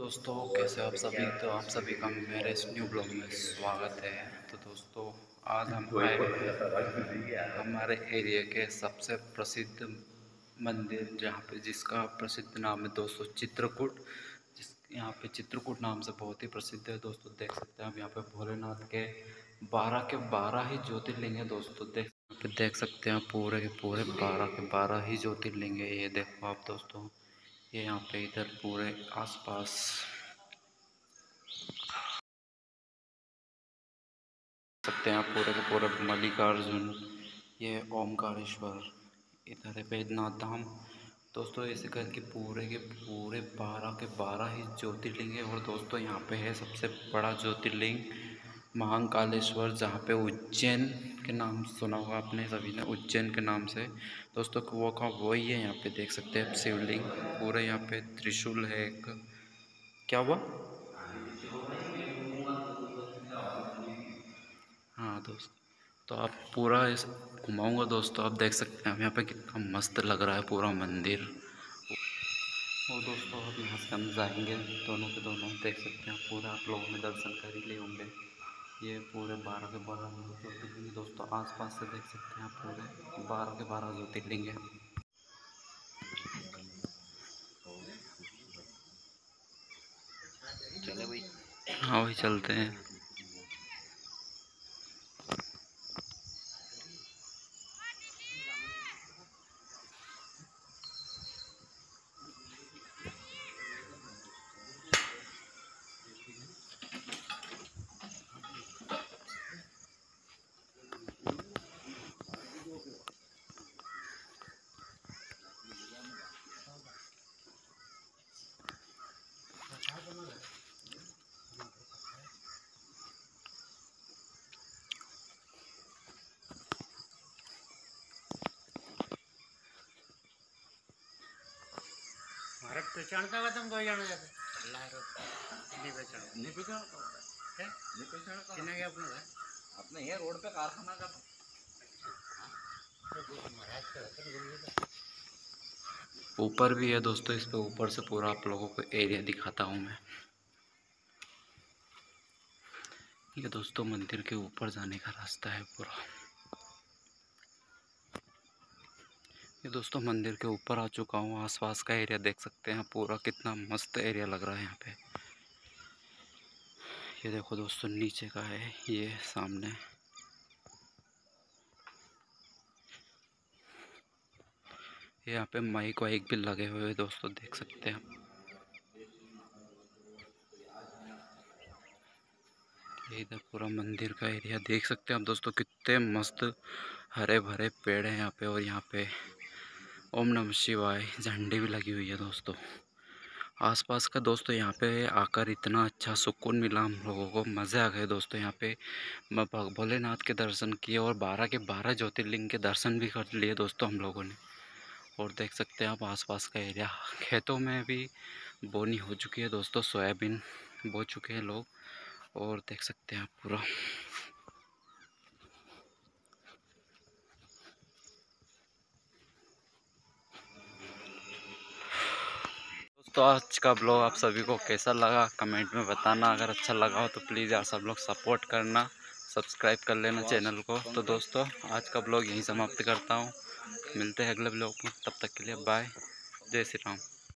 दोस्तों कैसे आप सभी? तो आप सभी का मेरे इस न्यू ब्लॉग में स्वागत है। तो दोस्तों आज हम आए हैं हमारे एरिया के सबसे प्रसिद्ध मंदिर जहाँ पे जिसका प्रसिद्ध नाम है दोस्तों चित्रकूट। जिस यहाँ पे चित्रकूट नाम से बहुत ही प्रसिद्ध है। दोस्तों देख सकते हैं आप यहाँ पे भोलेनाथ के बारह के बारह ही ज्योतिर्लिंग है दोस्तों। देख पे देख सकते हैं पूरे के पूरे बारह के बारह ही ज्योतिर्लिंग है। ये देखो आप दोस्तों ये यहाँ पे इधर पूरे आसपास। सकते हैं पूरे के पूरे मल्लिकार्जुन, ये ओमकारेश्वर, इधर है बैद्यनाथ धाम। दोस्तों ऐसे करके पूरे के पूरे बारह के बारह ही ज्योतिर्लिंग है और दोस्तों, यहाँ पे है सबसे बड़ा ज्योतिर्लिंग। महाकालेश्वर, जहाँ पे उज्जैन के नाम सुना होगा आपने सभी ने, उज्जैन के नाम से। दोस्तों वो का वही है यहाँ पे, देख सकते हैं शिवलिंग, पूरे यहाँ पे त्रिशूल है एक। क्या हुआ? हाँ दोस्त तो आप पूरा इस, घुमाऊँगा दोस्तों, आप देख सकते हैं यहाँ पे कितना मस्त लग रहा है पूरा मंदिर। और दोस्तों, अब यहाँ से हम जाएँगे, दोनों के दोनों, देख सकते हैं पूरा, आप लोगों ने दर्शन कर ही लिए होंगे। ये पूरे बारह के बारह ज्योतिर्लिंग दोस्तों, आसपास से देख सकते हैं आप पूरे बारह के बारह ज्योतिर्लिंग है। चले भाई। हाँ भाई, चलते हैं। पहचानता हुआ तुम दो जन जाते नहीं पहचान नहीं पहचान है। नहीं पहचान घर? अपने ये रोड पे कारखाना का ऊपर भी है दोस्तों इस पे ऊपर से पूरा आप लोगों को एरिया दिखाता हूँ मैं। ये दोस्तों मंदिर के ऊपर जाने का रास्ता है पूरा। दोस्तों मंदिर के ऊपर आ चुका हूँ, आसपास का एरिया देख सकते हैं। पूरा कितना मस्त एरिया लग रहा है यहाँ पे। ये देखो दोस्तों, नीचे का है, ये सामने। यहाँ पे माइक वाइक भी लगे हुए हैं दोस्तों, देख सकते हैं। इधर पूरा मंदिर का एरिया देख सकते हैं आप दोस्तों, कितने मस्त हरे भरे पेड़ हैं यहाँ पे और यहाँ पे। ओम नमः शिवाय। झंडी भी लगी हुई है दोस्तों। आसपास का दोस्तों यहाँ पे आकर इतना अच्छा सुकून मिला हम लोगों को। मज़े आ गए दोस्तों यहाँ पे। भोलेनाथ के दर्शन किए और बारह के बारह ज्योतिर्लिंग के दर्शन भी कर लिए दोस्तों हम लोगों ने। और देख सकते हैं आप आसपास का एरिया। खेतों में भी बोनी हो चुकी है दोस्तों। सोयाबीन बो चुके हैं लोग। और देख सकते हैं आप पूरा। दोस्तों आज का ब्लॉग आप सभी को कैसा लगा? कमेंट में बताना। अगर अच्छा लगा हो तो प्लीज़ यार सब लोग सपोर्ट करना। सब्सक्राइब कर लेना चैनल को। तो दोस्तों, आज का ब्लॉग यहीं समाप्त करता हूँ। मिलते हैं अगले ब्लॉग में। तब तक के लिए बाय जय श्री राम।